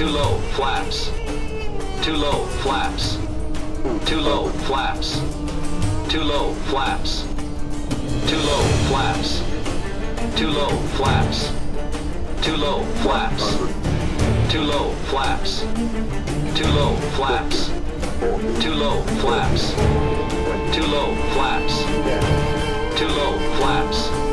Too low, flaps. Too low, flaps. Too low, flaps. Too low, flaps. Too low, flaps. Too low, flaps. Too low, flaps. Too low, flaps. Too low, flaps. Too low, flaps. Too low, flaps. Too low, flaps.